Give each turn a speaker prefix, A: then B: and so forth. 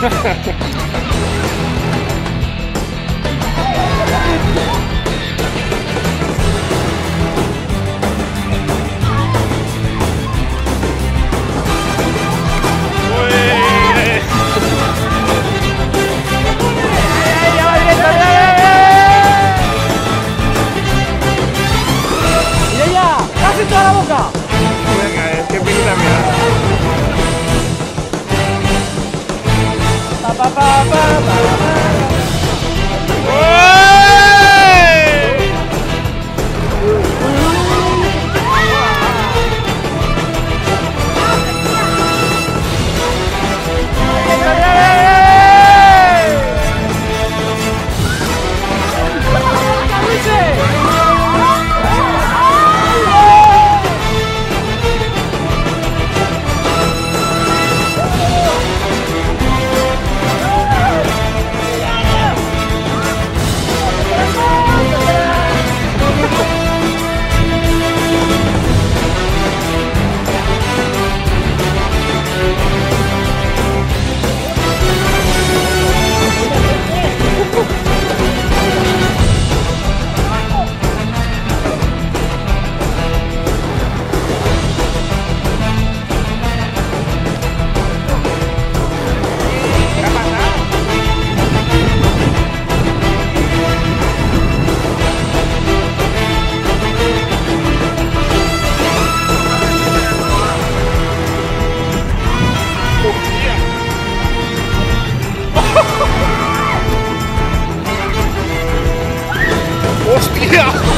A: Música Yeah.